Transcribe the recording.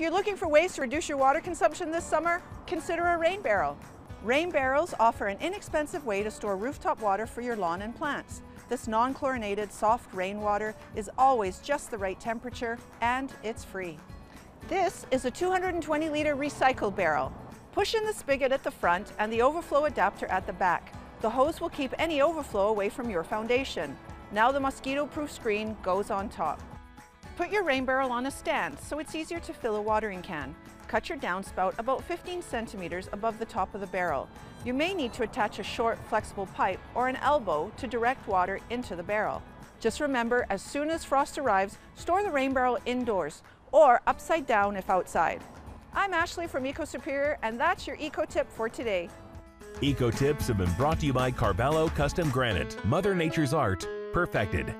If you're looking for ways to reduce your water consumption this summer, consider a rain barrel. Rain barrels offer an inexpensive way to store rooftop water for your lawn and plants. This non-chlorinated soft rainwater is always just the right temperature and it's free. This is a 220 litre recycle barrel. Push in the spigot at the front and the overflow adapter at the back. The hose will keep any overflow away from your foundation. Now the mosquito-proof screen goes on top. Put your rain barrel on a stand so it's easier to fill a watering can. Cut your downspout about 15 centimeters above the top of the barrel. You may need to attach a short, flexible pipe or an elbow to direct water into the barrel. Just remember, as soon as frost arrives, store the rain barrel indoors or upside down if outside. I'm Ashley from EcoSuperior, and that's your Eco Tip for today. Eco Tips have been brought to you by Carvalho Custom Granite, Mother Nature's art, perfected.